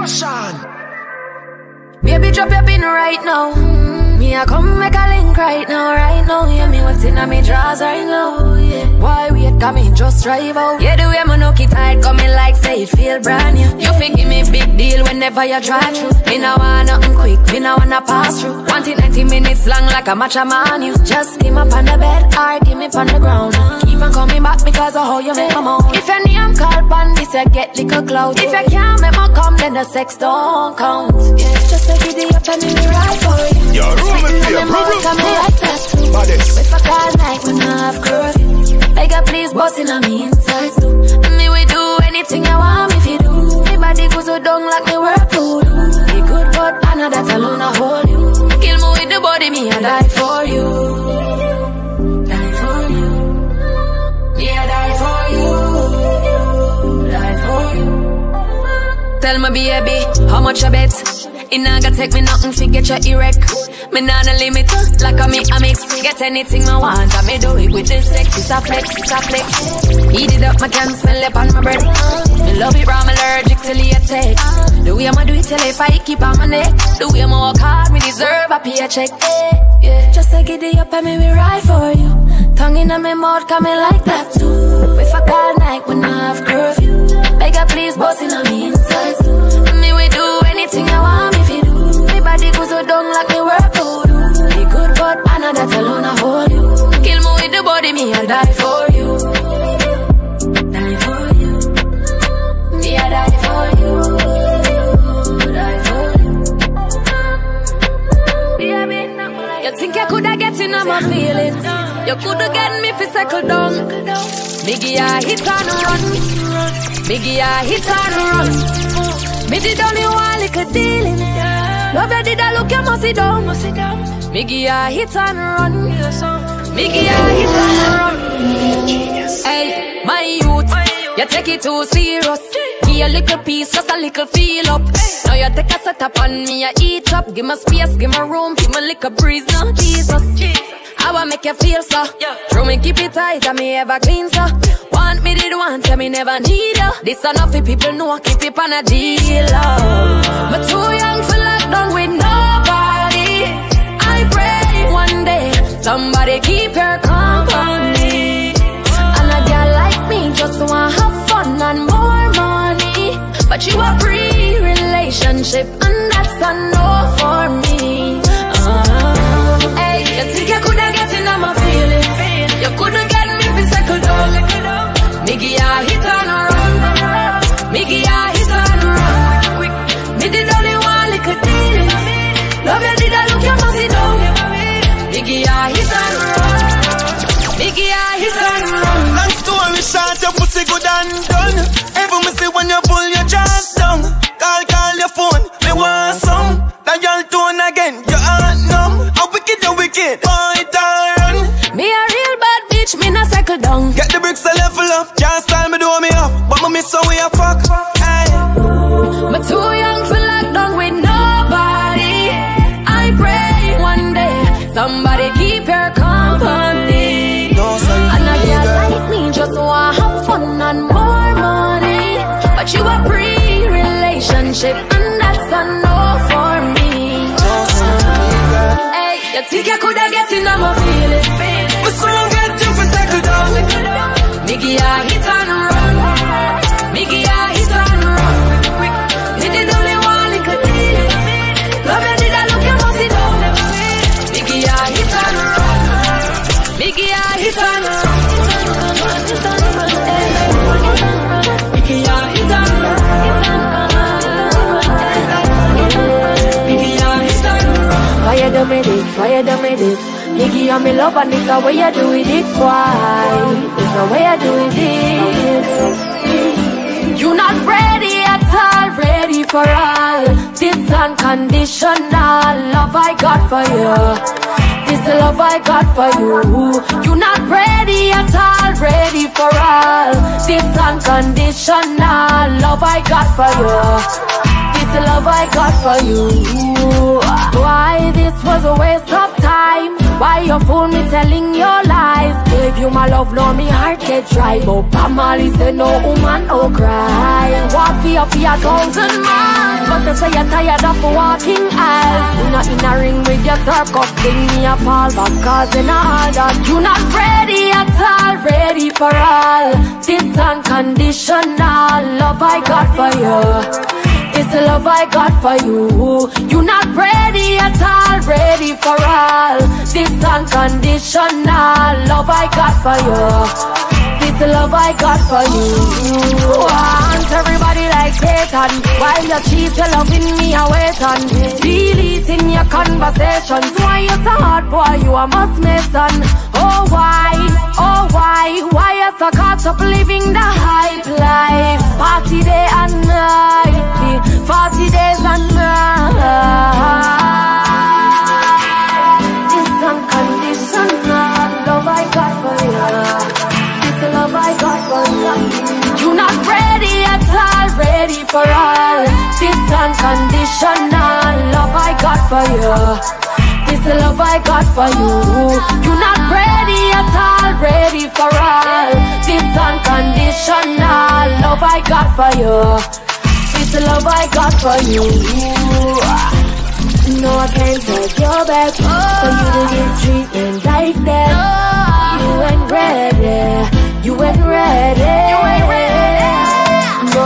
Rvssian. Baby, drop your pin right now. Me, I come make a link right now, right now. Yeah, me what's in my drawers right now. Yeah. Why Come in, just drive out. Yeah, the way my nookie tight, coming like say it feel brand new. You think give me big deal whenever you drive through. Me no want nothing quick, me no wanna pass through. Want it 90 minutes long like a match man you. Just give me up on the bed or give me on the ground. Keep on coming back because of how you make my mouth. If any I'm called pan, this you get little cloud. If you can't make my come, then the sex don't count. Yeah, just a giddy up and me right for you. Yo, room it here, room, room, Come like that too. Baddest. If I call night when I have curfew, beg her please bust in on me inside too. Me we do anything I want if you do. Me body goes so down like me work food. Be good but I know that alone I hold you. Kill me with the body, me I die for you. Die for you. Me I die for you. Die for you. Tell me baby, how much I bet? It not gonna take me nothing to get your erect. Me not a limit, like a me a mix. Get anything I want, I me do it with this sex. It's a flex, it's a flex. Eat it up, my can smell it on my breath. Me love it, I'm allergic to latex. The way I'ma do it till if I keep on my neck. The way I'ma hard, me deserve a paycheck. Yeah, yeah. Just get it up and me we ride for you. Tongue in my mouth, coming like that too. If I call night when I have curfew, beg her please, boss in on me inside. Me we do anything I want down like me work out. Be good, I know that alone I hold you. Kill me with the body, me I'll die for you. Die for you. Me I die for you. Die for you. You think I coulda get in my feelings? You coulda get me fi settle down. Biggie, I hit and run. Biggie, I hit and run. Me did only one little dealing. Love you did I look you must sit down. Biggie, I hit and run. Biggie, I hit and run. Hey, my youth, you take it too serious. Give a little piece, just a little feel up. Now you take a set up on me, I eat up. Give me space, give me room, give me little breeze now. Jesus, I want make you feel so. True me keep it tight, and me ever clean so. Want me did want, tell me never need you. This enough for people know, keep it on a deal. Oh. But too young for lockdown with nobody. I pray one day somebody keep your company. And a girl like me just want have fun and more money. But you a pre-relationship and that's a you me this? Why you do me this? Miggy, I'm in love and it's the way you do it. Why? It's the way you do it. You're not ready at all, ready for all. This unconditional love I got for you. This love I got for you. You're not ready at all, ready for all. This unconditional love I got for you. This love I got for you. Why this was a waste of time? Why you fool me telling your lies? Gave you my love, no me heart get dry. But Marley said no woman, no cry. Walk for you for a thousand miles, but they say you're tired of walking aisles. You not in a ring with your circus thing, me a fall back cause in all that you not ready at all, ready for all. This unconditional love I got for you. The love I got for you. You're not ready at all, ready for all. This unconditional love I got for you. The love I got for you. Want everybody like Satan. While you cheat, you're loving me, I wait on. Deleting your conversations. Why you so hard, boy? You a must mason. Oh, why? Oh, why? Why you so caught up living the hype life? Party day and night. 40 days and nights. For all. This unconditional love I got for you. This love I got for you. You're not ready at all, ready for all. This unconditional love I got for you the love I got for you. No, I can't take your back for you to get treatment like that. You ain't ready. You ain't ready. You ain't ready.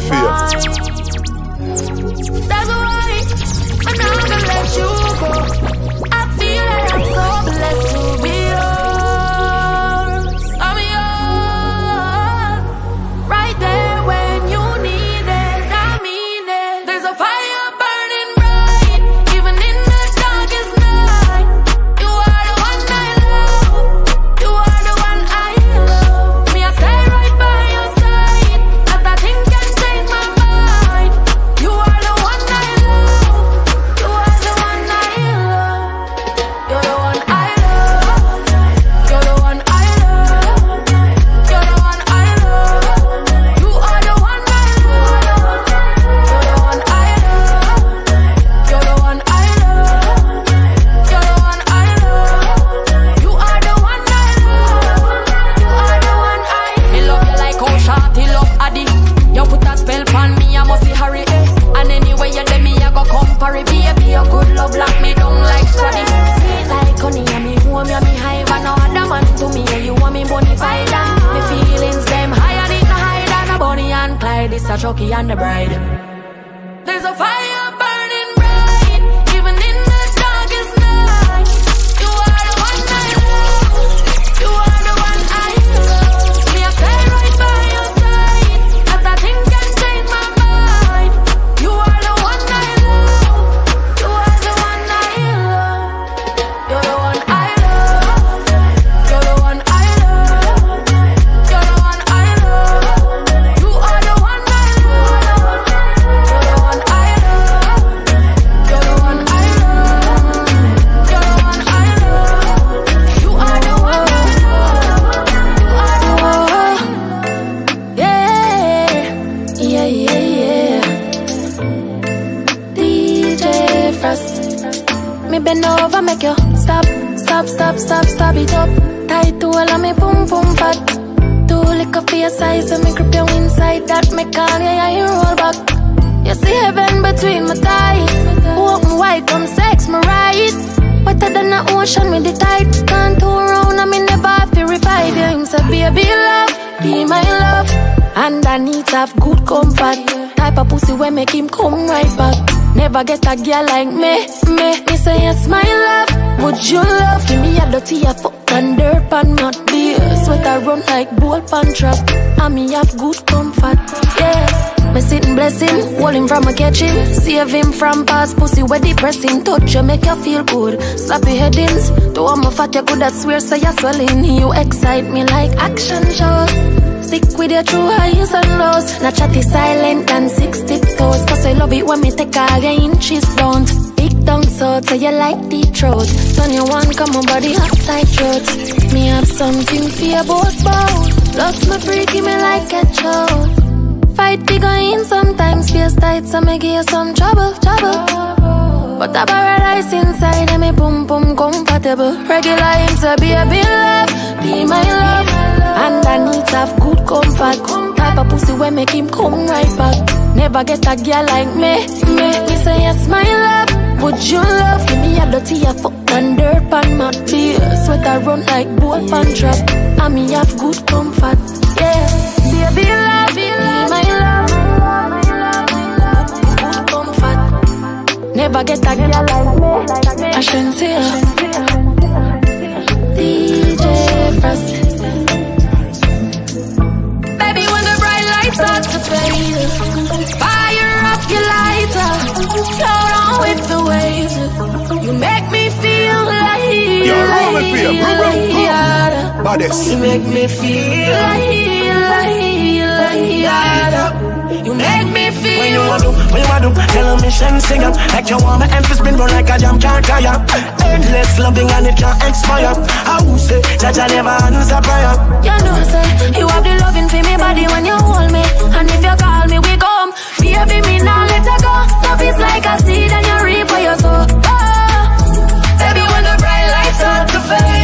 rare to from past pussy where depressing. Touch you make you feel good. Slap your headings. I'm a fat, you could have swear say you're swelling. You excite me like action shows. Stick with your true highs and lows. Not chatty silent and six tiptoes. Cause I love it when me take all your inches down. Big tongue so tell you like deep throat. Turn your one, come on body hot tight throat. Me have something for your both both. Lost my freaky me like a choke. Fight big in sometimes feels tight, so me give you some trouble, trouble. But a paradise inside and me boom boom comfortable. Regular him say baby love, be my love. And I need to have good comfort. Type of pussy when make him come right back. Never get a girl like me, me. Me say yes, my love. Would you love Give me a dirty a fuck and dirt pan my beer Sweat I run like boat pan trap And me have good comfort Yeah Never get a girl like me I shouldn't say DJ Frost Baby, when the bright lights start to fade, fire up your lighter, float on with the waves. You make me feel like, Yo, roll it for you. Roll. like, Baddest. you make me feel like, like, like, you make me you want to, when you want to, tell a mission singer Like you want my emphasis spin run like a jam can't tire. Endless loving and it can't expire. I will say, that I never answer prayer You know, say you have the loving for me body when you hold me, and if you call me, we come. Baby, me now let her go. Love is like a seed, and you reap what you sow. Oh, Baby, when the bright lights start to fade,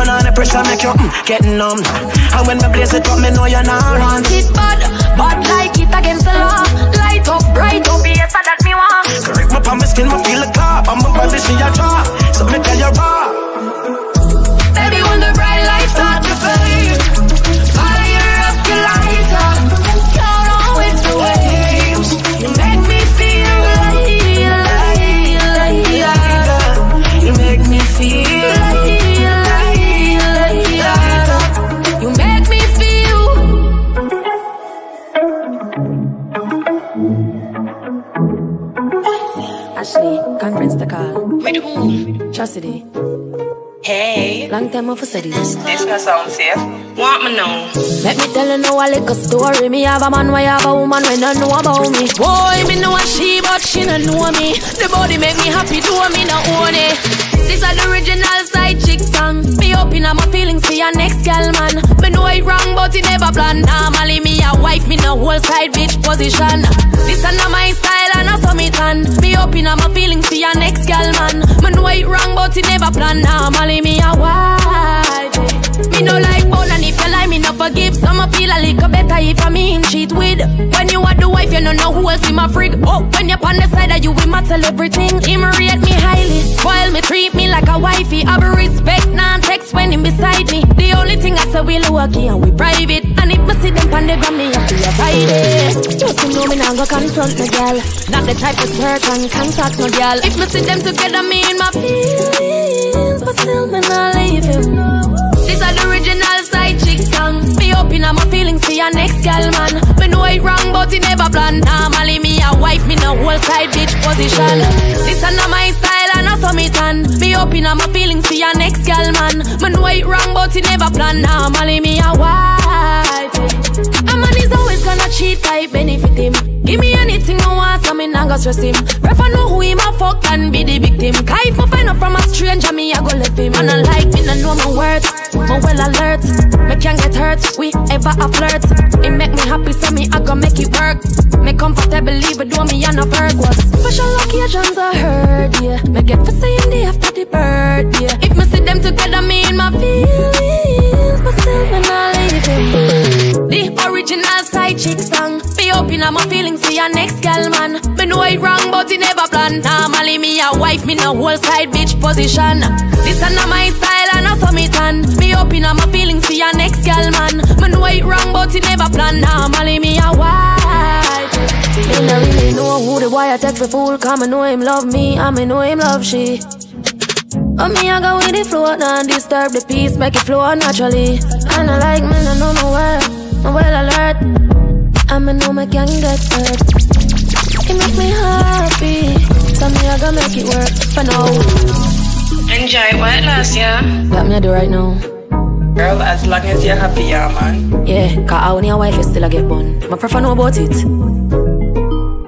turn on the pressure make you mm, get numb And when me blaze it up, me know you're not Want it bad, bad like it against the law. Light up, bright up, yes, that me want. Correct my on my skin, me feel the car I'm a body, see your jaw So me tell you raw Baby, when the bright lights start to fade, Hey, long time off said this. this not sound safe. Want me know? Let me tell you now a little story. Me have a man, why have a woman when I know about me. Boy, me know a she, but she don't know me. The body make me happy, do me not own it. This is the original side chick song. Me open up my feelings for your next gal man. Me know it wrong, but it never plan. Normally me a wife, me no whole side bitch position. This is not my style and I saw me tan. Me open up my feelings for your next gal man. Me know it wrong, but it never plan. Normally me a wife. Me no like bone and if you lie, me no forgive. Some feel a little better if I me him cheat with. When you are the wife, you no know who else in my frig. Oh, when you're on the side of you, we tell everything. Him rate me highly, spoil me, treat me like a wifey. I be respect, non text when him beside me. The only thing I say we lucky and we private. And if me see them on the gram, me to avoid it. Just to know me now go confront my girl. Not the type of search and contact my girl. If me see them together, me in my feelings, it never plan. Normally me a wife, me no whole side bitch position. Is not my style and saw me tan. Me open up my feelings for your next gal man. Me know it wrong, but it never plan. Normally me a wife. A man is always gonna cheat, I benefit him. Give me anything I want, so me nah go stress him. Ref I know who him a fuck and be the victim. Cause if I find out from a stranger, me I go left him. And I like me, I know my words, my well alert. Me can't get hurt, we ever a flirt. It make me happy, so me I go make it work. Me comfortable, even though me and a was special occasions I heard, yeah. Me get for saying day after the birthday. If me see them together, me in my feelings, but still me not leave him. The original side chick song. Me open up my feelings for your next gal man. Me know it wrong, but it never plan. Normally me a wife, me no whole side bitch position. This is not my style and I saw me tan. Me open all my feelings for your next girl, man. Me know it wrong, but it never plan. Normally me a wife. Me no really know who the I take for fool. Come I know him love me, and me know him love she. But me I go with the flow, not disturb the peace, make it flow naturally. And I like me, I know my where, I'm well alert. And me know my can get hurt. It make me happy, so me I go make it work for now. Enjoy what last year? What me I do right now? Girl, as long as you're happy, yeah, man. Yeah, cause I your wife is still a get bun. My prefer know about it.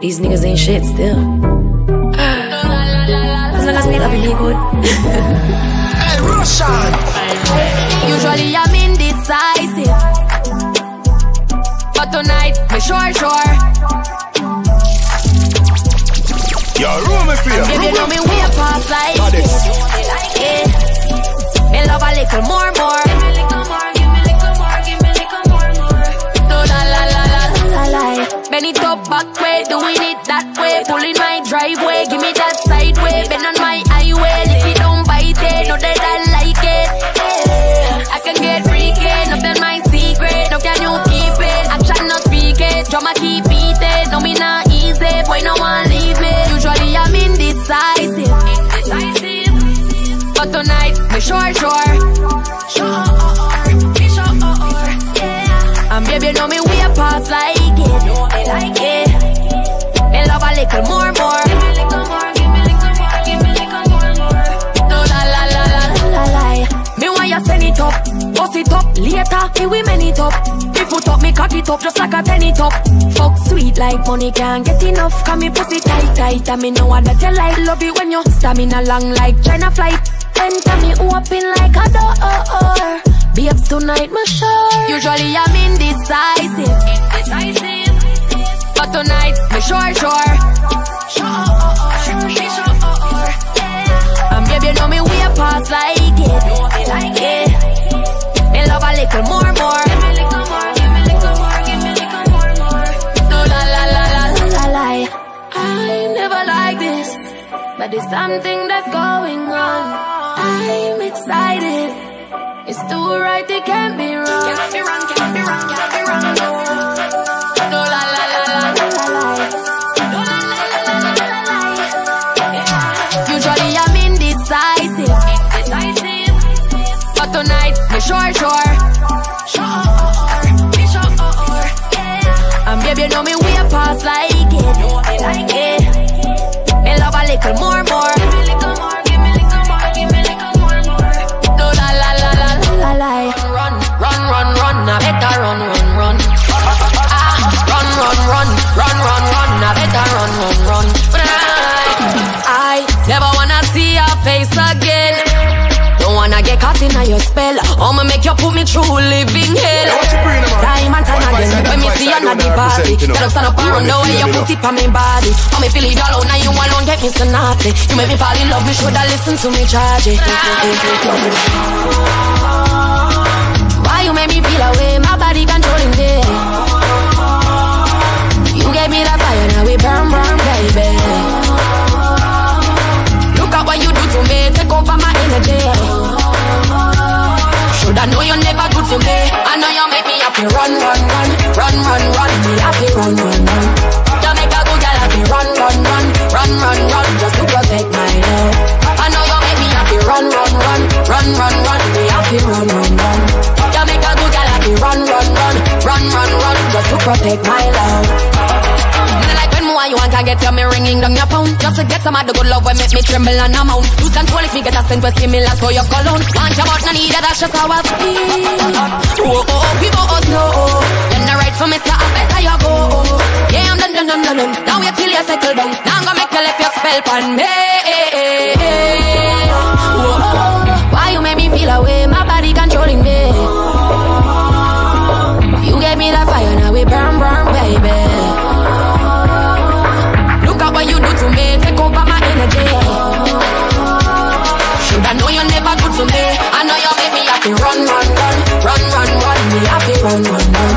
These niggas ain't shit still. As long as we love me good. Hey, Rvssian. Usually I'm indecisive. But tonight, me sure, sure. Yo, room me for you. Baby, you know me way past like Goddess. it. Me love a little more, more. Give me little more, give me little more, give me little more, more. Do la la la la la la. Bend it up back way, doing it that way. Pulling my driveway, give me that sure, sure. Yeah. And baby, you know me way past like it. Like it. Me love a little more, more, later. Me we it up. Me foot up, me cock it up just like a penny top. Fuck sweet like money can't get enough. Cause me pussy tight tight and me know that you like. Love it when you stamina long like China flight. Enter me open like a door. Babes tonight, me sure. Usually I'm indecisive. Indecisive. But tonight, me sure, sure. Sure, me sure, And baby, you know me way past like it. Little more, more. Give me little more, give me little more, give me little more, more. No la la la la la la la. I never like this, but there's something that's going on. I'm excited. It's too right, it can't be wrong. Cannot be wrong, cannot be wrong, cannot be wrong. No, la la la la la la la. No la la la la la la la. Yeah. Usually I'm indecisive, indecisive. But tonight, me sure. Sure, you know me way past like it, you put me through living hell. What you bringing, man? Time and time again, when me see you percent, not the one party. Get up, stand up You and run the way you put it on me body. Oh, me feel it all out, now you alone get me so naughty. You make me fall in love, me shoulda listen to me charge it. Why you make me feel away? My body controlling me. You gave me that fire, now we burn, burn, baby. Look at what you do to me, take over my energy. Shoulda know you're never good for me. I know you make me happy. Run, run, run, run, run, run. Me happy. Run, run, run. You make a good girl happy. Run, run, run, run, run, run. Just to protect my love. I know you make me happy. Run, run, run, run, run, run. Me happy. Run, run, run. You make a good girl happy. Run, run, run, run, run, run. Just to protect my love. Me like when you want to get you, me ringing down your phone. Just to get some of the good love when make me tremble and amount Lose control if me get a scent with similar to your cologne. Want your but no need it, that's just how I feel. Oh, oh, oh, people us know. Then the right for me, so I better you go. Yeah, I'm done, done, done, done, done. Now wait till you settle down. Now I'm gonna make you left your spell on me Oh, oh, oh. Why you make me feel away? My body controlling me run, run, run.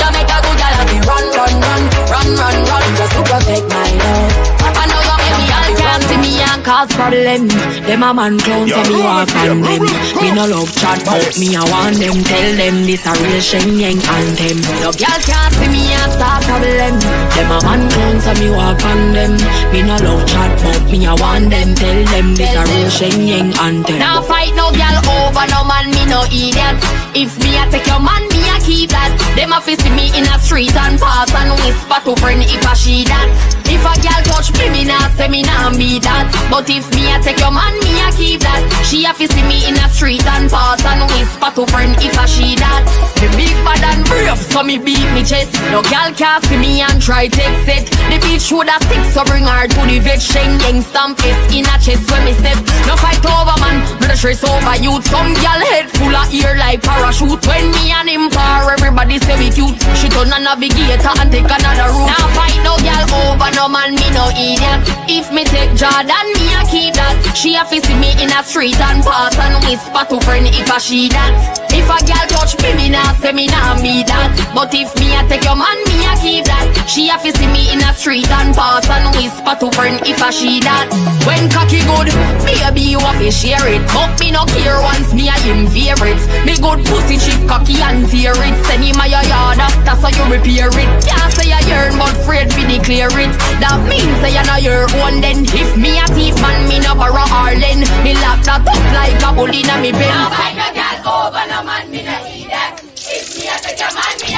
Jamaica good girl happy. Run, run, run, run, run, run. Just to protect my love. I know you make me happy. Run, see me and cause problem. Them a man clown, say me walk on them. Me no love chat, but me I want them. Tell them this a real Shen Yeng anthem. No girl can't see me a start problem. Them a man clown, say me walk on them. Me no love chat, but me I want them. Tell them this a real Shen Yeng anthem. Now fight no girl over no man, me no idiot. If me a take your man, keep that. Them a fi see me in a street and pass and whisper to friend if I she that. If a girl touch me, me nah say me nah be that. But if me a take your man, me a keep that. She a fi see me in a street and pass and whisper to friend if I she that. The big bad and brave, so me beat me chest. No girl can see me and try take set. The bitch would a stick, so bring her to the vet. Shen Yeng stamp is in a chest when me step. No fight over man, no stress over youth. Some girl head full of ear like parachute. When me and him par, everybody say we cute. She turn a navigator and take another route. Now fight no girl over no man, me no idiot. If me take Jordan, me a keep that. She a see me in a street and pass and whisper to friend if I she that. If a girl touch me, me nah say me nah be that. But if me a take your man, me a keep that. She a fi see me in a street and pass and whisper to friend if I she that. When cocky good, baby you a fi share it. But me no care once me a him favorite. Me good pussy chip cocky and tear it. Send him a your yard after so you repair it. Can't say you yearn but afraid fi declare it. That means say you know your own then. If me a thief man, me no borrow Harlan. Me lock that up like a bull inna me pen. Now find a girl over no man, me no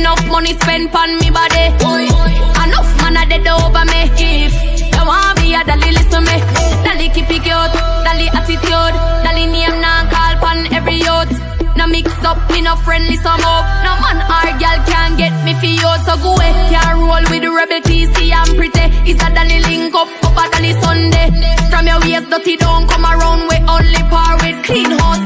Enough money spent on me body. Enough man a dead over me. If you want be a dolly, listen me. Dolly keep it cute, dolly attitude, dolly name now call pon every youth. No mix up, me no friendly some up. No man or girl can get me for you, so go away. Can't roll with the rebel TC, I'm pretty. It's a dolly link up, up a dolly Sunday. From your waist dirty, don't come around with only par with clean house,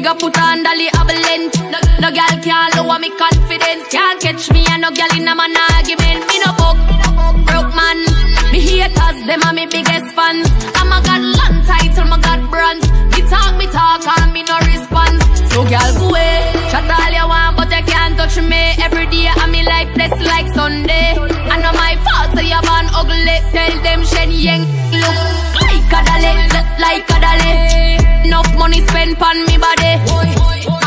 Go put on dolly length No, no girl can't lower me confidence. Can't catch me and no girl in a man argument. Me no book, broke man. Me haters, them are me biggest fans. I'm a god long title, my god bronze. Me talk, me talk and me no response. So girl go away, chat all you want but you can't touch me. Every day I'm me life blessed like Sunday. I know my fault so you born ugly. Tell them Shen Yeng look like a dolly Look like a dolly money spent on me body.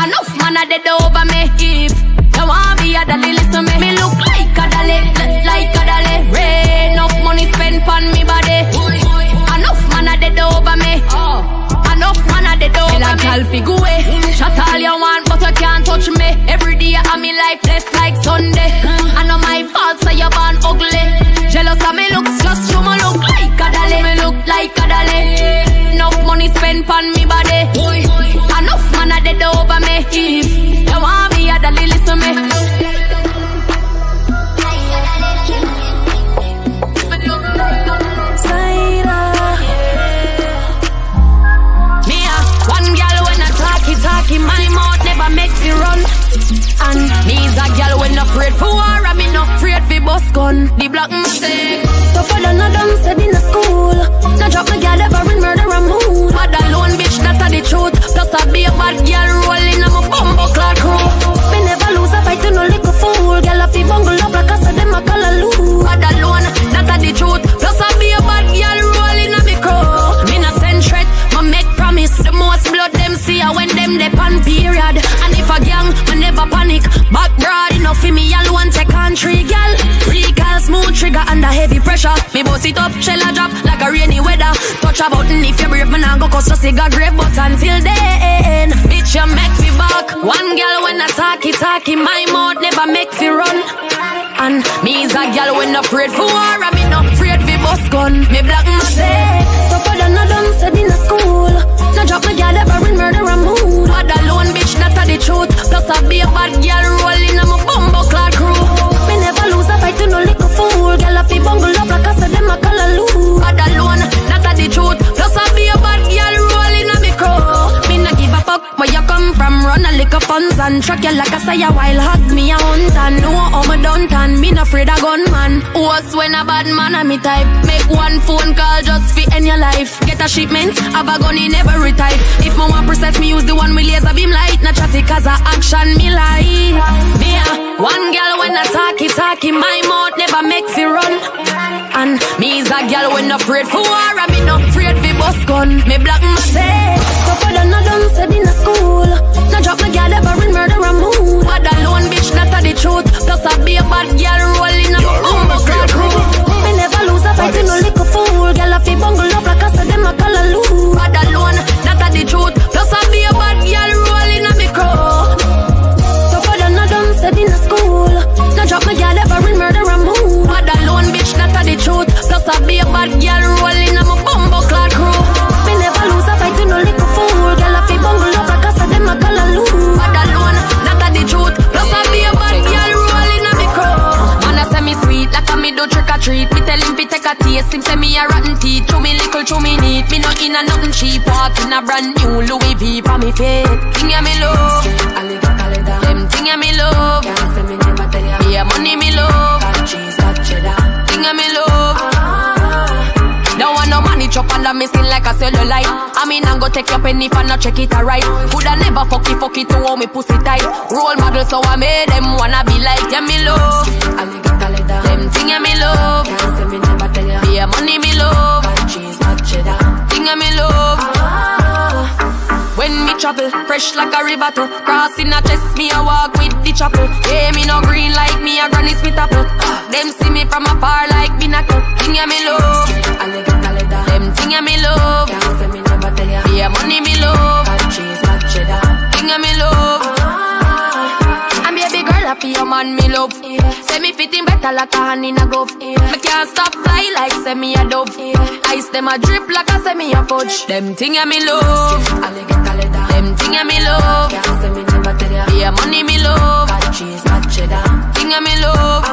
Enough man a dead over me. If you want be a dolly, listen me. Me look like a dolly, look like a dolly. Rain, enough money spent on me body. Enough man a dead over me. Enough man a dead over me. Like I'll figure away. Shut all you want, but you can't touch me. Every day I'm me life blessed like Sunday. I know my fault, so you're born ugly. Jealous of me looks, just you me look like a dolly. Me look like a dolly. Enough money spent on me for. The black man say, Tougher than a dumb said in a school. Now drop my girl ever under heavy pressure. Me boss it up, shell a drop like a rainy weather. Touch a button if you brave, me nah go cause a grave. But until then, bitch you make me back. One girl when I talk it, talk in my mouth never make me run. And me is a girl when afraid for war, and me not afraid for bus gun. Me black my say. Tougher than a done said in a school. Now drop my gal ever in murder and mood. Bad alone, bitch, a the truth. Plus I be a bad girl rolling Run a lick of funds and track you like I say a while. Hug me a hunt and know how me done tan. Me no afraid of gunman. What's when a bad man a me type? Make one phone call just fi end your life. Get a shipment, have a gun in every type. If me want process, me use the one with laser beam light. Not chatty cause a action me like. Me a one girl when I talky talky, my mouth never make fi run. And me is a girl when afraid for war, and me no afraid fi bust gun. Me black my say. Tougher than a done said a school. Now drop my gal ever in murder and mood. Bad alone, bitch, not a the truth. Plus I be a bad girl rolling up Your room bumbo is clad here. crew. Me never lose a fight to no little fool. Gal a fi bungle up like I said them a call a loo. Bad alone, not a the truth. Treat. Me tell him fi take a taste. Him say me a rotten teeth. Chew me little, chew me neat. Me not in a nothing cheap. Walk in a brand new Louis V for me feet. Thing ya me love. Them thing ya me love. Yeah, money me love. Thing ya me love. Don't want no money chop under me skin like a cellulite. I mean, I'm go take your penny for not check it alright. Coulda never fuck it, fuck it to hold me pussy tight. Role model, so I made them wanna be like yeah, me love. Them thing yeah, me love. Yeah, money me love. Thing yeah, me love. Ah. When me travel, fresh like a river to Crossing a chest, me a walk with the chapel Yeah, me no green like me a granny smith apple Them see me from afar like binacle Thing ya me love Them thing ya me love Yeah, money me love I feel your man me love. Say me fitting better like a hand in a glove. Me can't stop fly like say me a dove. Ice them a drip like a say me a fudge. Them thing ya me love. Them thing ya me love. Yeah, money me love. Cheese, cheddar. Thing ya me love.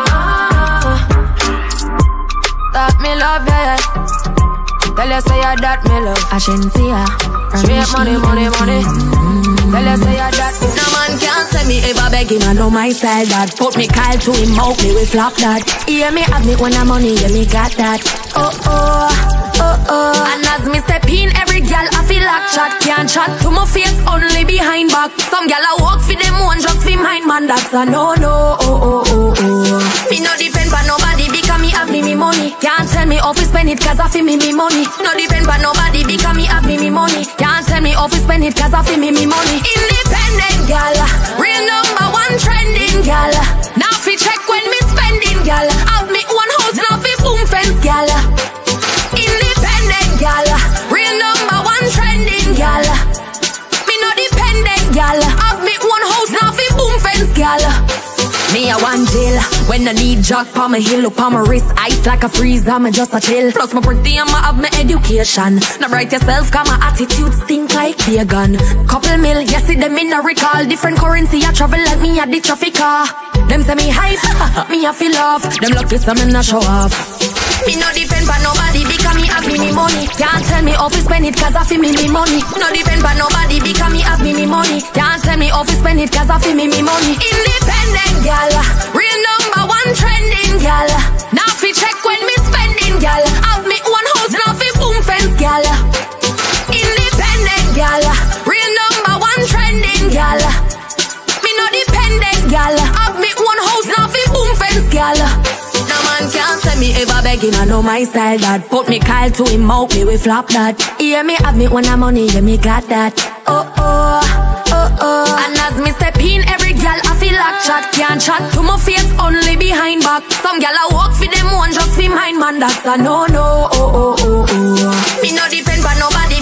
That me love, yeah, yeah. Tell you say you that me love. Ashensia. Straight money, money, money Tell you say you that. No man can't say me ever begging I know my style that. Put me Kyle to him mouth me we flop that. Yeah, me have me when I'm money, yeah, me got that. Oh oh, oh oh. And as me step in every gal I feel like chat. Can't chat to my face only behind back. Some gal I walk for them one just for mine man That's a no no, oh oh oh oh. Me no depend nobody because me me money. Can't tell me how to spend it cause I feel me me money. No depend on nobody because me have me me money. Can't tell me how to spend it cause I feel me me money. Independent gal Real number one trending gal Now fi check when me spending gal Have me one house now fi boom fence gal Independent gal Real number one trending gal Me no dependent gal Have me one house now fi boom fence gal me a one jail When I need jock pa my heel Up on my wrist Ice like a freeze I'm just a chill. Plus my pretty and my have my education. Now write yourself Cause my attitude stink like vegan Couple mil Yes see them in a recall. Different currency I travel like me at the traffic car Them say me hype Me a feel off. Them lucky some me not show off me no depend on nobody because me have me money. Can't tell me to spend it cause I feel me me money. No depend on nobody because me have me money. Can't tell me to spend it cause I feel me me money. Independent gal, real number one trending gal. Now fi check when me spending gal. Have me one house now fi boom fence gal. Independent gal, real number one trending gal. Me no dependent gal. Have me one house now fi boom fence gal. Can't say me ever begging, I know my style that. Put me Kyle to him mouth, me we flop that. Yeah, me have me when I'm money, yeah, me got that. Oh, oh, oh, oh. And as me step in, every gal I feel like chat Can't chat. To my face, only behind back. Some gal I walk for them one, just mine, man. That's a no, no, oh, oh, oh, oh. Me no depend on nobody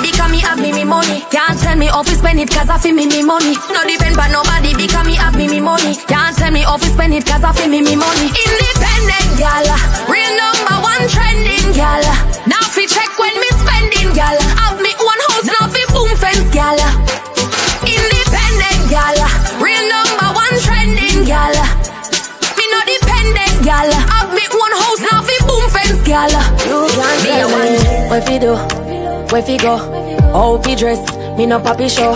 have me me money. Can't tell me off spend it cause I feel me me money. No depend by nobody because me have me me money. Can't tell me off spend it cause I feel me me money. Independent gala, real number one trending gala. Now fi check when me spending gala. Have me one house now fi boom fence gala. Independent gala, real number one trending gala. Me no dependent gala. Have me one house now fi boom fence gala. You can't tell me what fi do, where fi go fi dress. Me no papi show.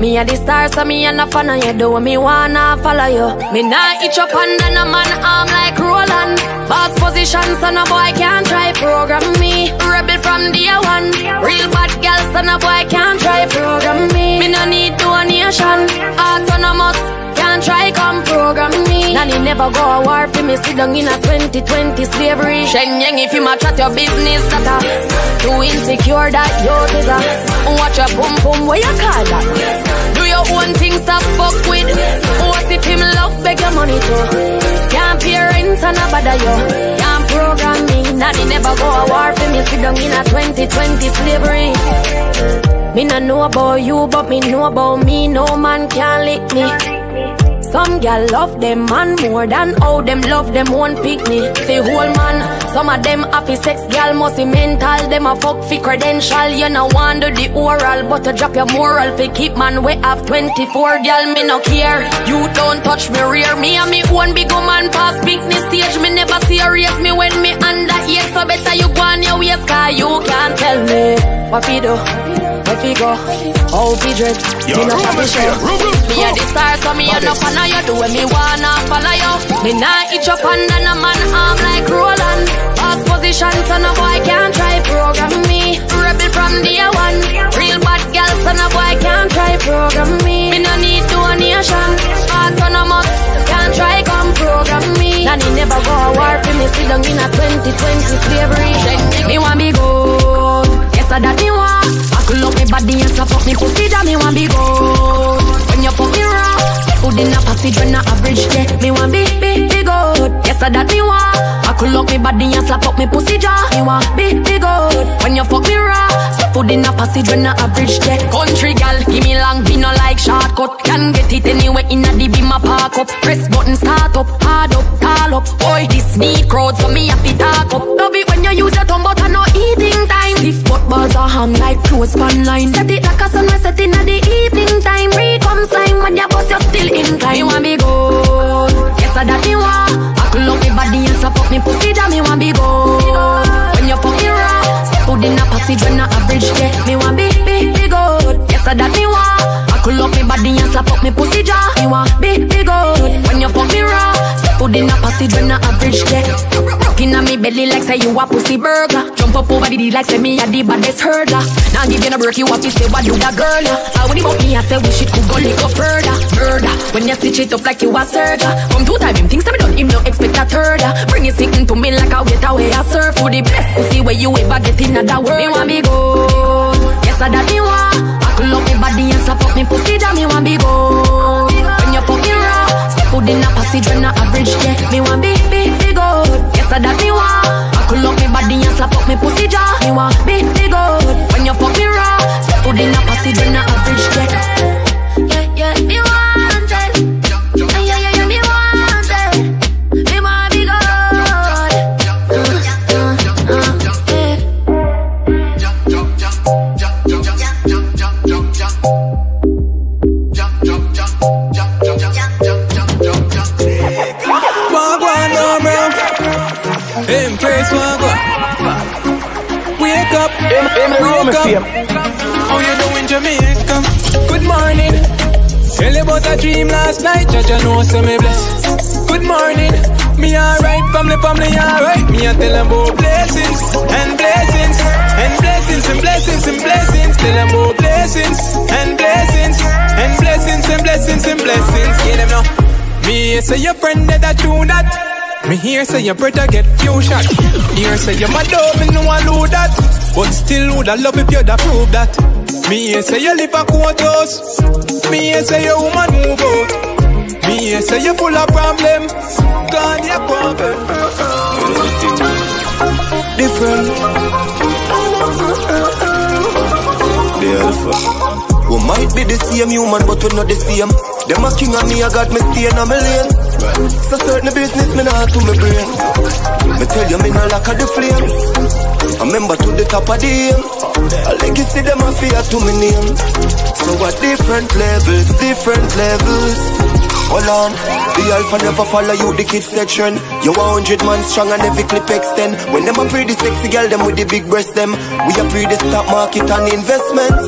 Me a the star, so me a no fan of you. Do me wanna follow you. Me nah itch up under no man arm like Roland. Boss position, so no boy can't try program me. Rebel from day one. Real bad girl, so no boy can't try program me. Me no need donation. Autonomous. Can't try come program me. Nanny never go a war for me. Sit down in a 2020 slavery. Shen Yeng if you ma chat your business that a Too insecure that you is a Watch your pum pum where you call that? Do your own thing stop fuck with. What if him love beg your money too Can't pay rent and a bother you. Can't program me. Nanny never go a war for me. Sit down in a 2020 slavery. Me no know about you, but me know about me. No man can lick me. Some gal love them man more than how them love them one me. The whole man, some of them happy sex gal must be mental. Them a fuck fi credential. You no do the oral, but to drop your moral fi keep man we have 24 gal me no care. You don't touch me rear me and me one big woman pass business stage. Me never serious me when me under eight, so better you go on your waist, cause you can't tell me what fi do. Where fi go? How fi dress? Yo, me no Rome happy is show. Me a the star, so me a no fan of you. Do what me wanna follow you. Me nah itch up under no man arm like Roland. Boss position, so no boy can't try program me. Rebel from day one. Real bad girl, so no boy can't try program me. Me no need donation. Autonomous. Can't try come program me. Nanny never go a war for me. Sit down in a 2020 slavery. Me want be good. Yes, I that me want. Me body and slap up me pussy that me want be good. When you fuck me raw, foot in a passage when I average yeah. Me want be be be good. Yes, I that me want. Buckle up me body and slap up me pussy jaw. Me want be be good. When you fuck me raw, foot in a passage when I average yeah. Country gal, give me long, me no like shortcut. Can get it anywhere in a beam a park up. Press button start up, hard up, tall up. Boy, this need crowd so me to talk up. Love it when you use your tongue but I no eating time. Stiff butt balls are hang like clothes pan line. Set it like a sun, we set in at the evening time. Read come sign when you bust, you still inclined. You want me good? Yes, I that me want. Buckle up me body and slap up me pussy, that me want be good. When you fuck me out in a passage when I average yeah. Me want be be big good. Yes, I that me want. Buckle up me body and slap up me pussy jaw. Me want be big good. When you fuck me raw, out in a passage when I average yeah. Rocking on me belly like say you a pussy burglar. Jump up over the like say me a the baddest hurdler. Now give you no break, you up, you say what do that girl? I when he bump me, I say we shit could go up further. Murder, when you stitch it up like you a surgeon. Come two time, him things me done, him no expect a third. Bring it sitting to me like a wait away a surf. For the best pussy where you ever get in that world. Me want be good, yes I that me want. Buckle up me body and slap up me pussy, that here say your brother get few shot. Here say your mother me no one do that. But still would I love if you'd approve that. Me here say you live a quarters. Me here say your woman move out. Me here say you full of problem. God your problem. Different. the alpha. We might be the same human, but we're not the same. Them a king and me, I got me staying on my lane. So certain business, me not to my brain. Me tell you, me not of the flame. A member to the top of the game. A legacy, them a fear to me name. So at different levels, different levels. Hold on, the alpha never follow you, the kids section. You a hundred man strong and every clip extend. When them a pretty sexy girl, them with the big breast them. We a pre the stock market and investments.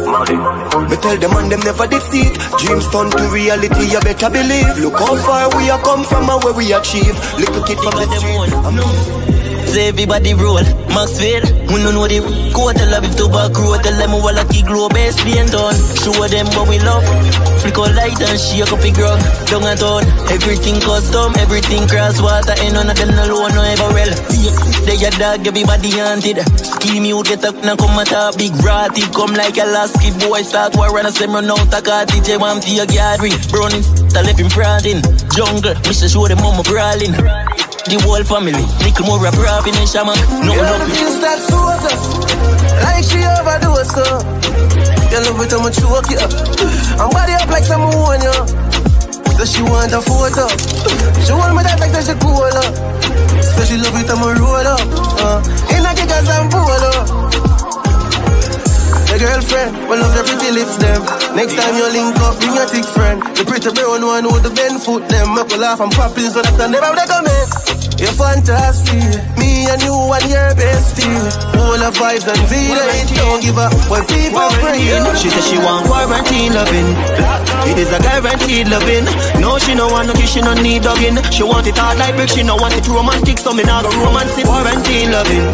Me tell them and them never did see it. Dreams turn to reality, you better believe. Look how far we are come from and where we achieve. Little kid from the street. Say everybody roll. Maxfield, we no know the code. Tell if to back road. Tell them all like glow base being done. Show them what we love. Flick out light and shake up the ground. Down and down. Everything custom, everything cross water. Ain't none of them alone, no ever well. They a dog, everybody haunted. Scheme you get up now come at a big ratty. Come like a last kid boy. Start war and a semi run out a car. DJ want to your gallery. Browning, I left him fronting. Jungle, Mr. Show them mama brawling the whole family. Little more rap rap in a shaman. No, Girl, no. feels that soda. Like she overdose, so. You love it, I'ma choke you. up. I'm body up like someone, you. So she want a photo. She want me that like that she cool up. So she love it, I'ma roll up. Uh, in a and pull up your girlfriend. Well, love your pretty lips, them. Next time you link up, bring your thick friend. The pretty brown one with the bend foot, them. Make a laugh and pop pills, so that never recommend. You're fantastic. Me and you and your bestie. All the vibes and feeling. Don't give up when people pray. She said she want quarantine loving. It is a guaranteed loving. No, she no want no kiss, she no need dogging. She want it hard like brick, she no want it romantic, so me not go romance it. Quarantine loving.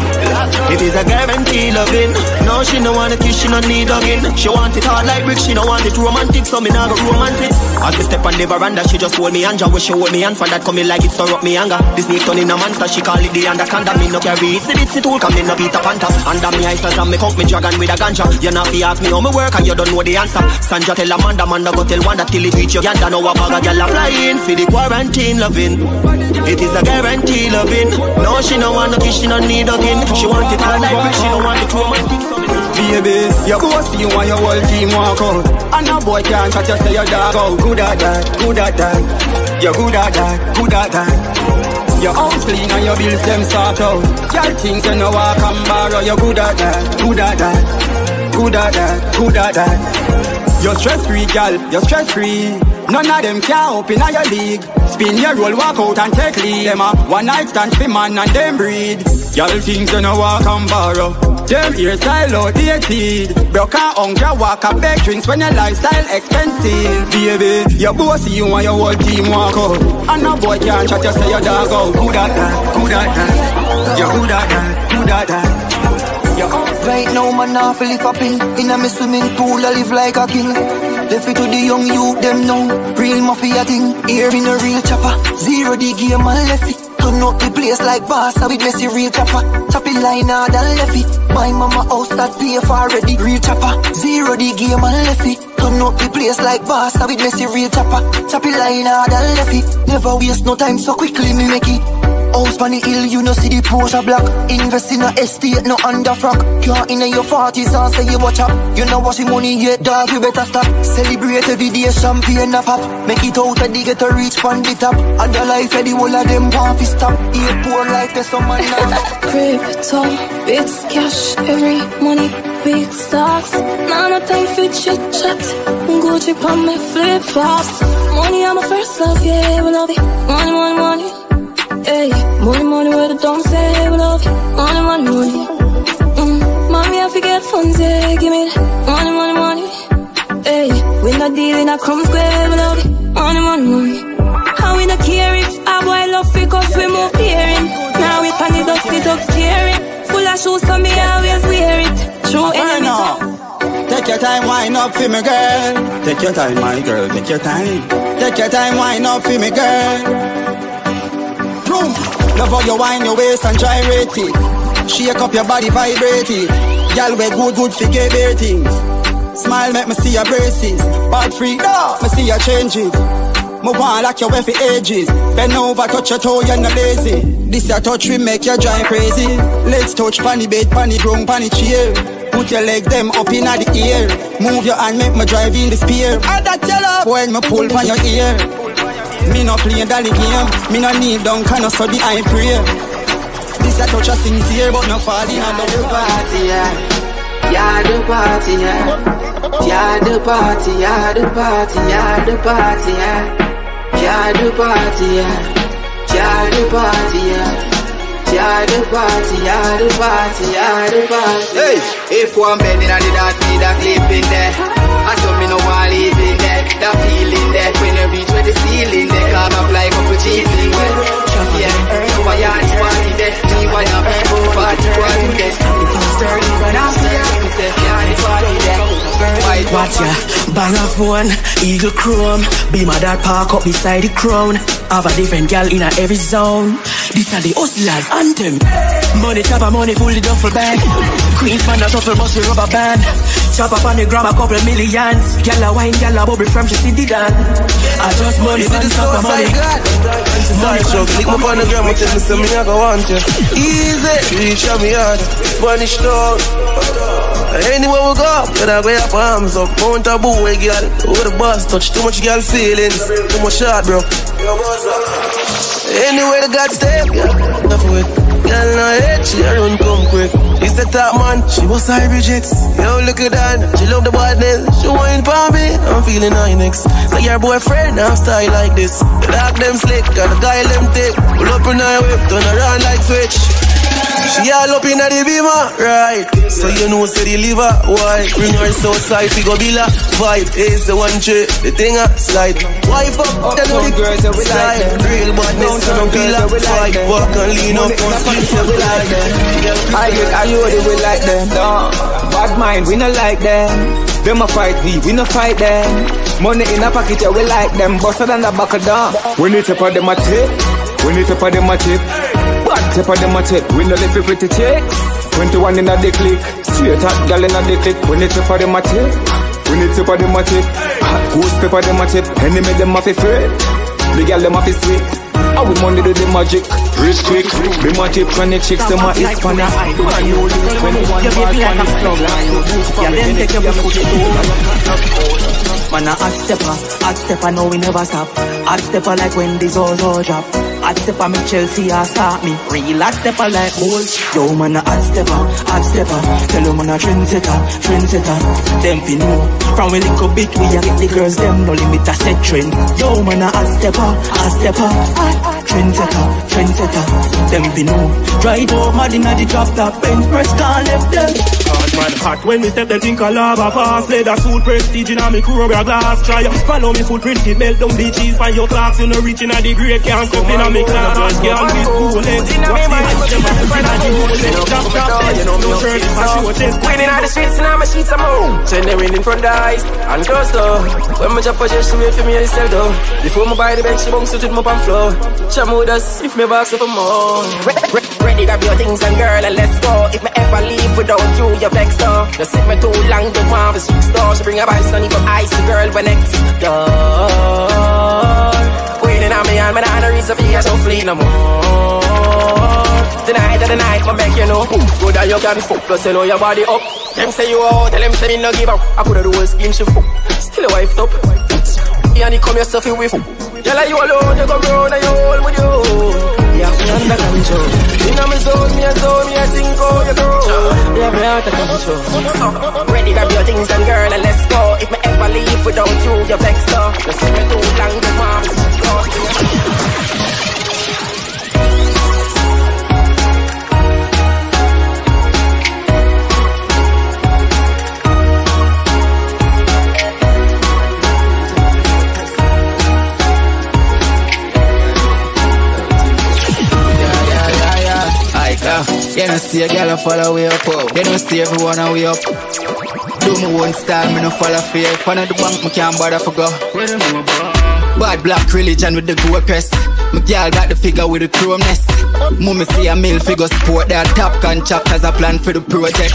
It is a guaranteed loving. No, she no want to kiss, she no need hugging. She want it hard like brick, she no want it romantic, so me nah go romantic. As me step on the veranda, she just hold me and jaw, she hold me and for that coming like it stir up me anger. This need turn in a monster, she call it the anaconda. Me no carry it, see it, tool, come in no Peter Panther. Under me eyes and me count me dragon with a ganja. You not be ask me how me work and you don't know the answer. Sandra tell Amanda, Amanda go tell Wanda till it reach your yanda. Know a bag of gyal a flying for the quarantine loving. It is a guarantee loving. No, she no want no kiss, she no need hugging. She want it hard like she no want it romantic. Baby, you boast you and your whole team walk out And no boy can't chat you say your dog out Good at that, good at that You're good at that, good at that Your house clean and your bills them sort out Girl think you know I can borrow You good at that, good at that Good at that, good at that You're stress free, girl, you're stress free None of them can open your league. Spin your roll, walk out and take lead. Them a one night stand for man and them breed. Y'all think you know walk and borrow. Them hairstyle outdated. Broke and hungry, walk a beg drinks when your lifestyle expensive. Baby, your boss you and your whole team walk out. And no boy can't chat you say your dog out. Good at that, good at that. You're good at that, good at that. Right now, man, I feel if I pin In a me swimming pool, I live like a king Left it to the young youth, them know Real mafia thing, here in a real chopper Zero the game and left it Turn up the place like Barca with Messi real chopper. Choppy line hard and left it My mama house that pay for already Real chopper. Zero the game and left it Turn up the place like Barca with Messi real chopper. Choppy line hard and left it Never waste no time so quickly me make it House on the hill, you know see the Porsche block Invest in a estate, no under frock. Can't in your 40s and say you watch up You know the money yet, dog, you better stop. Celebrate every day, champagne a pop. Make it out of the to reach on the top. And the life of the whole of them want to stop. Eat poor life, there's some now Crypto, bits, cash, every money, big stocks Now no time for chit chat. Gucci on my flip flops. Money, I'm a first love, yeah, we love it Money, money, money Hey, money, money, where the don't say we love. Money, money, money. Mm, mommy, I forget funds, yeah, give me that. Money, money, money. Hey, we not dealing, I come square, we love. Money, money, money. How we not care if a boy love you, cause we move hearing. Now we pan it up, it up, scaring. Full of shoes, so me always wear it. True enemy. Take your time, wind up for me, girl. Take your time, my girl, take your time. Take your time, wind up for me, girl. Love how you wind your waist and gyrate it. Shake up your body, vibrate it. Girl, we good, good for get things. Smile, make me see your braces. Bad free, no, me see your change it. Me want like your way for ages. Bend over, touch your toe, you're not lazy. This your touch we make you drive crazy. Let's touch panny bed, panny ground, panny chair. Put your leg them up in the air. Move your hand, make me drive in the spear. And that yellow when me pull on your ear. Me no play dolly game. Me no need dunk and no study I pray. This a touch a sincere but no fall in the party, yeah. Yeah, the party, yeah. Yeah, the party, yeah, the party, yeah, the party, yeah. Yeah, the party, yeah. Yeah, the party, yeah. Yeah, the party, yeah, the party, yeah, the party. Hey, if one bed in the dance, me that sleep in there. I told me ya, bang a phone, eagle chrome. Be my dad park up beside the crown. Have a different gal in a every zone. This are the hustlers anthem Money chopper, money full the duffel bag. Queens man a shuffle bust with rubber band. Chop up on the gram a couple millions. Gal a wine, gal a bubble from she see the dan I just money, man, chopper money. Money truck, lick me on the gram and tell me say me I go want you Easy, reach out me hard, Spanish town Anywhere we go, better go up arms up. Mount a boy, eh, girl, with the boss touch Too much girl feelings, too much shot, bro. Anywhere the God step, yeah, enough with Girl no hate, she run come quick. She said top man, she was high rejects. Yo, look at that, she love the badness She wine for me, I'm feeling high next. So your boyfriend, I'm style like this. The dog them slick, and the guy them thick. Pull up in her whip, turn around like switch she all up in the beamer, right? So you know, say the liver, why? Bring her outside, we go be la vibe. Is the one trick, the thing a slide. Wife up, tell her the girls that we like slide. them. Real badness, so don't feel like fight. Walk and lean up, on sleep, so we like them. I get I you the we like them. No, bad mind, we not like them. Them a fight we, we no fight them. Money in a pocket, yeah, we like them. Busted on the back of down. We need to put them a tip. We need to put them a tip. Tip of them a tip. We no live pretty chicks. 21 in a the click. Straight hot gal in a the click. We need to put them a tip. We need to put them a tip. Hot ghost pepper them a tip. Enemy them a fi afraid. The gal them a fi sweet. How we money do the magic? Rich quick, the magic chronic chicks, them a Hispanic. Brand new lyrics when you want bars on the club line. Yeah, then take your foot to Man, a hot stepper, hot stepper, no we never stop. Hot stepper like when the Zozo drop. Hot stepper make Chelsea a start me. Real hot stepper like gold. Yo, man, a hot stepper, hot stepper. Tell them man a trendsetter, trendsetter. Them fi know. From we little bit we a get the girls them no limit a set trend. Yo, man, a hot stepper, hot stepper. Trendsetter, trendsetter. Them fi know. Drive home mad inna the drop top. Bench press can't left them. Man hot when we step the think a lava pass Leather suit prestige in a me crew a glass try Follow me footprint it melt down the cheese Find your clocks. You no reach in a the grade Can't step in a me class. Girl with cool legs Watch the hype them up in a the Chop chop head No shirt is a show chest Winning out the streets and I'm a sheets of moon Turn the wind in front of the eyes and close door. When drop a jet she wait for me to sell though Before me buy the bench she bounce it with me on floor us if me box up for more Ready grab your things and girl and let's go. If me ever leave without you you're vexed though You sit me too long to want six store. She bring a vice don't even ice girl when next door. Waiting on me and me not a reason for you so flee no more. Tonight of the night, my make you know Good that you can fuck, plus you know your body up. Them say you out, tell them say me no give up. I do a scheme, she fuck. Still a wife up. And you come yourself in with Yeah, like you alone, you go round and you hold with you. Yeah, me under control In a me zone, me a zone, me a think how you grow Yeah, me out of control ready, grab your things and girl and let's go don't see a girl and follow way up. Oh. You don't see everyone a way up. Do my own style, me no follow fear. One of the bank, me can't bother for go. Bad black religion with the gold crest. My girl got the figure with the chrome nest. Mummy see a male figure sport that top contract as a plan for the project.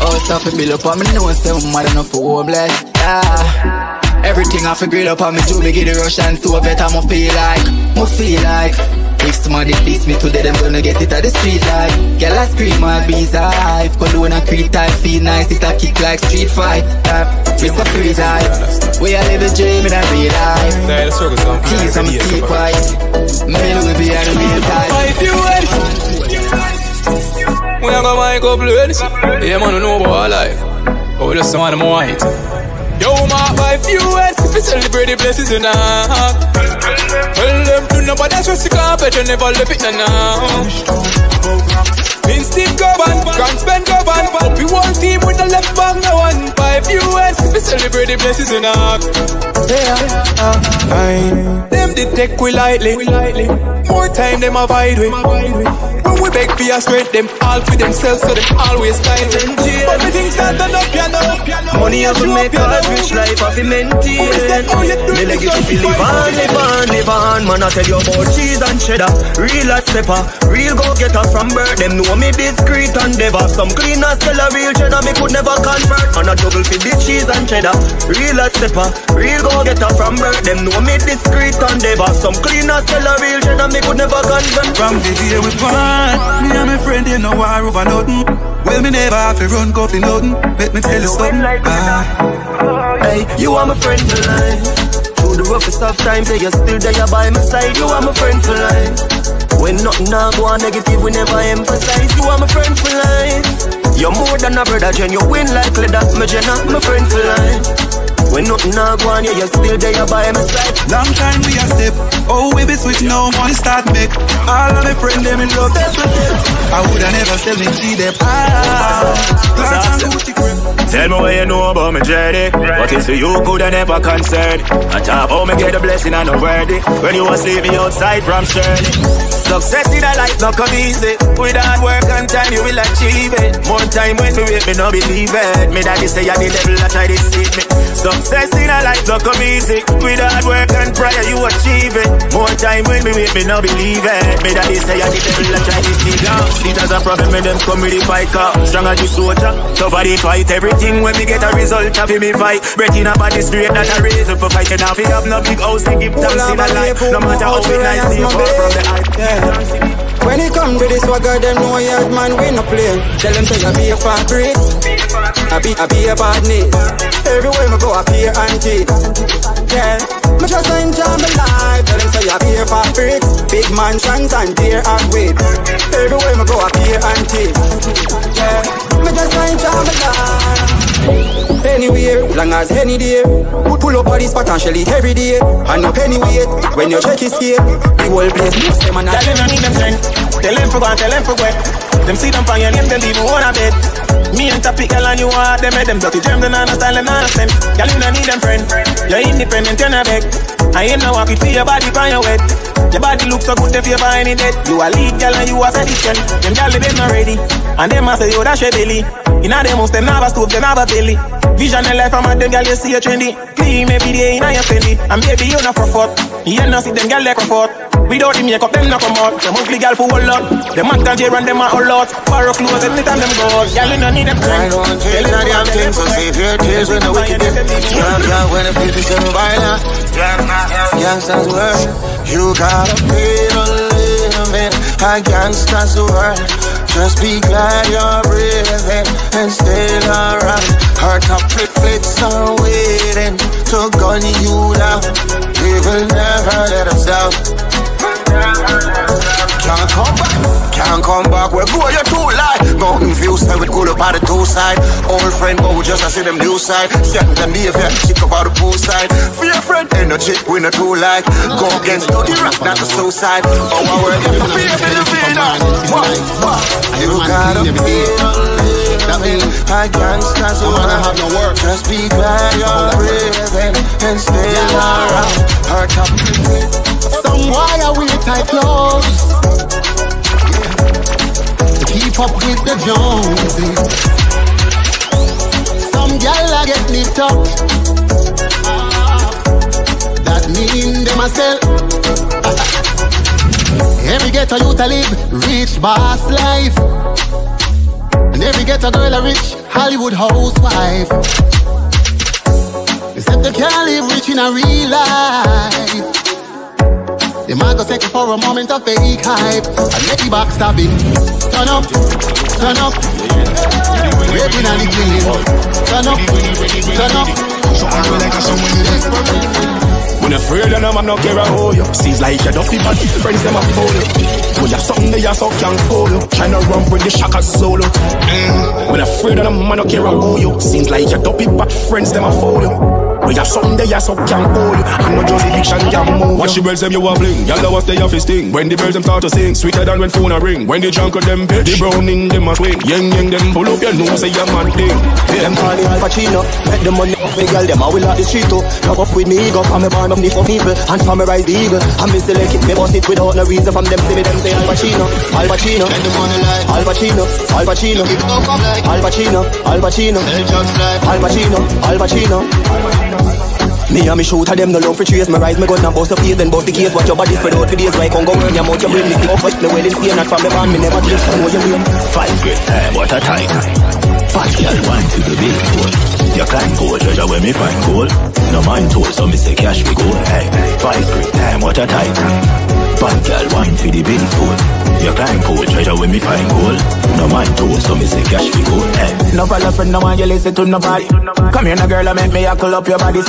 Oh, stuff it build up on me know say I'm mad enough for homeless. Yeah. Everything I figure up on me do me get the rush and so better I feel like, me feel like. If somebody diss me today, them gonna get it at the street like Girl, I scream my bees alive Cologne and creep type, feel nice, it a kick like street fight. Uh, It's a free life. We are living dream in a real life. Keys on me keep quiet. Me will be a real time If you ready We are gonna make up ladies Yeah, man, know about our life. But we just want them white Yo, my wife, you and we celebrate the blessings in our Tell them to nobody trust the carpet, you never left it now. Instinct go on, can't spend go on. We one team with the left back no one. Five US, we celebrate the blessings in our Yeah, uh, them they take we lightly. More time them avoid we. When we beg for your strength, them all for themselves, so them always tight and jail. Everything stand up, piano. Money have to make a rich life, have to maintain. Me like you to live on, live on, live on. Man, I tell you about cheese and cheddar. Real life stepper, real go getter from birth. Them know me discreet and never. Some cleaners tell a real cheddar, me could never convert. And a double for the cheese and cheddar. Real life stepper, real go getter from birth. Them know me discreet and never. Some cleaners tell a real cheddar, me could never convert. From the day we born, me and my friend ain't no war over nothing. Well, me never have to run go for nothing. Let me tell you something. like Ah. Hey, you are my friend for life. Through the roughest of times, hey, you're still there by my side. You are my friend for life. When nothing now go on negative, we never emphasize. You are my friend for life. You're more than a brother, Jen. You win like leather, my Jenna, my friend for life. When nothing now go on, yeah, you're still there by my side. Long time we a step. Oh, we be switch now, money start make. All of my friends, them in love, that's what I woulda never sell me see them. Ah, Tell me what you know about me journey. What is you coulda never concerned. I talk about me get a blessing and I'm worthy. When you was leave me outside from Shirley. Success in a life not come easy. With hard work and time you will achieve it. More time when me wait me no believe it. Me daddy say I the devil I try to deceive me. Success in a life not come easy. With hard work and prayer you achieve it. More time when me wait me no believe it. Me daddy say I the devil I try to deceive me. Leaders a problem when them come with the fight car. Strong as the soldier. Tough for the fight. Everything when me get a result of me fight. Breath in a body straight that a reason for fighting. Now we have no big house to give thanks in a life. No matter how we nice, far from the hype. When it come to this swagger, them know yard man we no play. Tell them say I be a fabric, I be I be a bad badness. Everywhere me go, I pay and Yeah, me just enjoy my life. Tell them say I be a fabric, big mansions and dear and weight. Everywhere me go, I pay and Yeah, me just enjoy my life. Anywhere, long as any day. We Pull up on the spot and shell it every day. And no penny weight. When your check is scale, the whole place them and I need them strength. Tell them for go and tell them for wet. Them see them on your name, them even wanna bed. Me and topic, girl, and you are them, them dirty germs, them not style, them not send. Girl, you don't need them friend. You're independent, you're not beg. I ain't no walk it for your body, on your wet. Your body looks so good if you find it dead. You a lead, girl, and you a sedition. Them girl, they not ready. And them a say, yo, that's your belly. Inna them house, them never stove, them never belly. Vision and life, I'm at them, girl, you see you trendy. Clean every day, inna your fendi. And baby, you not for fuck. You not see them, girl, a fuck. Without the makeup, them not come out. Them ugly girl for whole lot. Them man can and them a whole lot. Borrow clothes, every time them go. Girl, you don't need them friends. I don't none of them things, so save your tears when the wicked get. Yeah, yeah, when the people say violent. Gangsters world, you gotta pay to live in a gangster's world. Just be glad you're breathing and stay around. Heart top flicks are waiting to gun you down. We will never let us down. Can't come back, can't come back. Where go you too Mountain view side with good up on the two side. Old friend, but we just a see them new side. Set them the event, chick up on the pool side. For your friend, chick, we no too like. Go against the rock, not the suicide. Oh, I work, fear, fear, fear, fear, What, what? You gotta feel I gangsters I wanna have no work Just be glad you're breathing And stay around Joneses Some gal I get nipped up That mean them a sell Every ghetto youth a live Rich boss life and every get a girl a rich Hollywood housewife. Except they can't live rich in a real life. They might go second for a moment of fake hype and make the backstabbing. Turn up, turn up. Raping and the killing. Turn up, turn up. We When you're afraid and a man no care about you. Seems like you don't feel bad. Friends them a fool you. When you have something that you so can call you. Tryna run with the shaka solo. When you're afraid and a man no care about you. Seems like you don't feel bad. Friends them a fool you. When you have something that you so can hold. And no jurisdiction can move Watch the birds them you a fling. Y'all know what they have sting. When the birds them start to sing, sweeter than when phone a ring. When the drunk of them bitch, the browning them a swing. Yang yang them pull up your nose, say your man thing. Yeah. Them call me Al Pacino. Make the money off me girl, them I will out the street oh. too. Love up with me ego, from me born of me for people, and from me ride the eagle. And me select it, me bust it without no reason. From them see me them say Al Pacino, Al Pacino. Make the money like Al Pacino, Al Pacino. Al Pacino, Al Pacino. Al Pacino, Al Pacino. Me and me shooter them no love for trace. Me rise me gun and bust your face then bust the case. Watch your body spread out for days. Like Congo when your mouth your brain me stick up Me well in pain and from the band. Me never drink I know you win Five great time what a tight time. Fat girl wine to the billboard You climb gold treasure when me find gold No mind told so me say cash we go Hey, five great time what a tight time Fat girl wine for the billboard You climb gold treasure when me find gold. No mind told so me say cash we go Hey, no follow friend no one you listen to nobody. Come here no girl I make me a call up your body.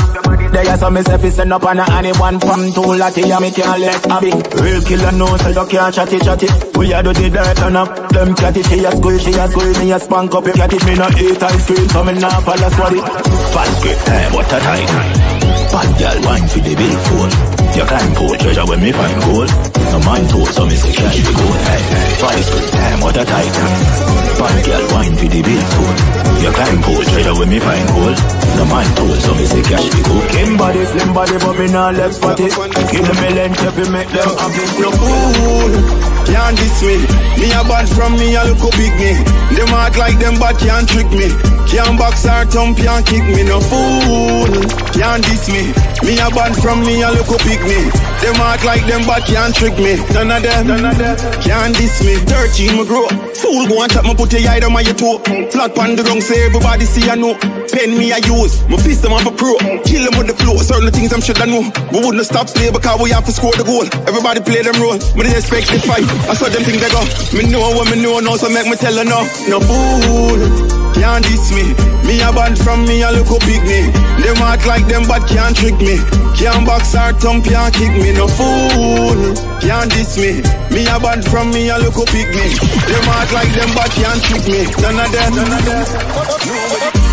There you saw me say send up on a anyone. From two lati yeah me can't let happy Real killer no so you can't chatty chatty. We a do the dirt and up. Them chatty she a squeeze she a squeeze me a spank up your catty. Me not eat ice cream so me not follow squaddy Fat great time what a time. Bad girl wine for the big phone You climb pole treasure when me find gold. No mind told so me say cash we go? Hey, great time what a time Bad girl wine for the big phone You climb pole treasure when me find gold. No mind told so me say cash we go? Slim body, slim body, but me not left spotty Give them a length if you make them happy You fool, can't diss me. Me a bad from me, a look up big me. Them act like them but can't trick me. Can't box or thump, can't kick me No fool, can't diss me. Me a bad from me, a look up big me. Them act like them but can't trick me. None of them, none of them. Can't diss me. 13 me grow Fool go and chop me put your eye down my toe. Flat pan the ground say everybody see I know. Pen me I use, my fist them off a pro. Kill them with the flow, certain things I'm should I know. We wouldn't stop play because we have to score the goal. Everybody play them role, but they expect the fight I saw them think they go, me know what me know now So make me tell her no, no fool. Can't diss me, me a band from me a look up big me. Them act like them but can't trick me. Can't box or thump, can't kick me. No fool, can't diss me. Me a band from me a look up big me. Them act like them but can't trick me. None of them, none of them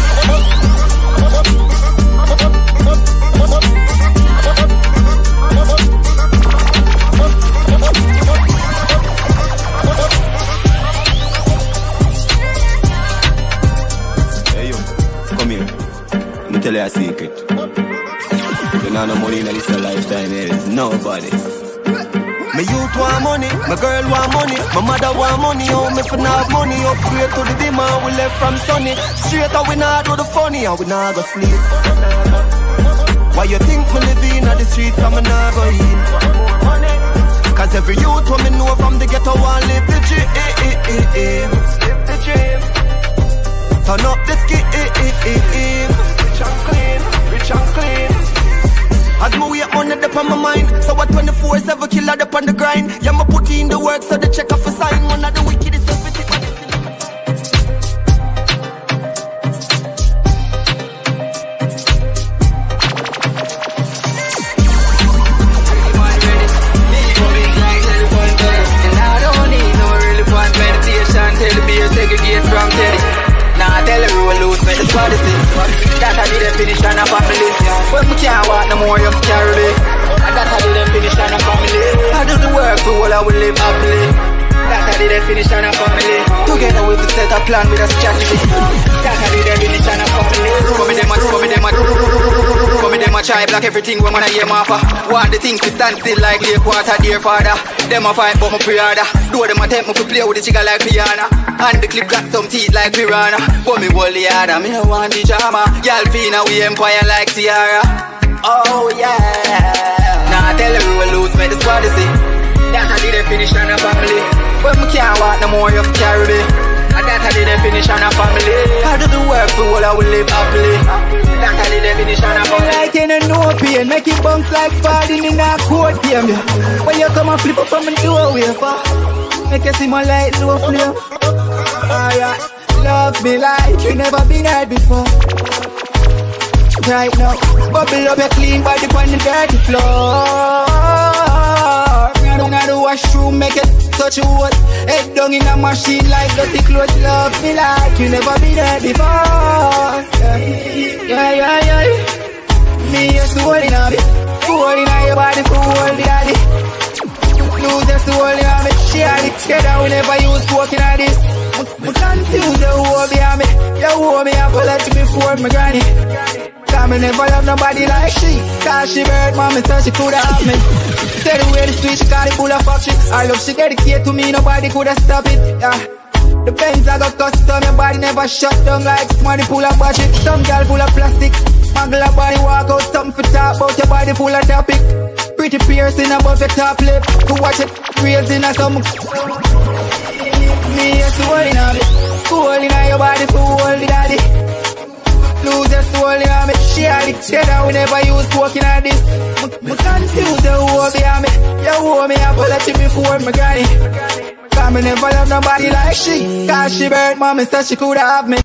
want money, my mother want money, oh me for have money, oh, upgrade to the dimmer, we left from sunny, straight out we not do the funny, and we not go sleep. Why you think me living at the streets, I'm not go eat? Cause every youth when me know from the ghetto want live the dream, live the dream. Turn up the scheme, rich and clean, rich and clean. As me wait money up on my mind So what 24 7 killer up on the grind Yeah, me put in the work so the check off a sign One of the wickedest everything And I don't need no really fun meditation. Tell the beer segregate from Teddy. Tell the rule loose, make the body sit. That I did a finish on a family. When we can't walk no more, you carry me. And that I did a finish on a family. I do the work for all I will live happily. That I did a finish on a family. Together with the set a plan with a strategy. That I did a finish on a family. Rub me them rub me them rub me them a try block everything when I hear my offer. Want the things to stand still like lake water, dear father. Them a fight but my pre-order. Do them a tempt me to play with the chica like Rihanna. And the clip got some teeth like piranha. But me wholly harder, me no want the drama. Y'all feel we empire like Tiara. Oh yeah. Nah, tell her we will lose, make the squad see. That I did a finish on a family. When me can't walk no more, you carry me. I did a finish on a family. I do the work for all I will live happily. That I did a finish on a family. Like in a no pain, make it bounce like falling in a court game. Yeah. When you come and flip up from the doorway, for make you see my light no flame. Alright, love me like you never been had before. right now. Bubble up your clean body on the dirty floor. Now now the washroom make it touch you what? Head down in a machine like dirty clothes. Love me like you never been there before. Yeah, yeah, yeah. yeah. Me in a bit, soul in a your body, soul in a bit. Lose your soul in a me. She had it together whenever you was walking at this. Me confuse the whole behind me. You owe me apology before my granny. Cause me never love nobody like she. Cause she bird mommy so she coulda have me. Tell the way the sweet she got it full of fuck shit. I love she dedicate to me nobody coulda stop it yeah. The Benz I got custom your body never shut down like money full of budget. Some girl full of plastic Muggle a body walk out something for talk about your body full of topic. Pretty piercing above your top lip who watch it raising a some Me in a bit Cool in a your body full the daddy Lose your soul, yeah, me had it. Together whenever you was walking at this. Me confuse the whole behind me. You owe me apology before my granny. Cause me never love nobody like she. Cause she bird mommy said she coulda have me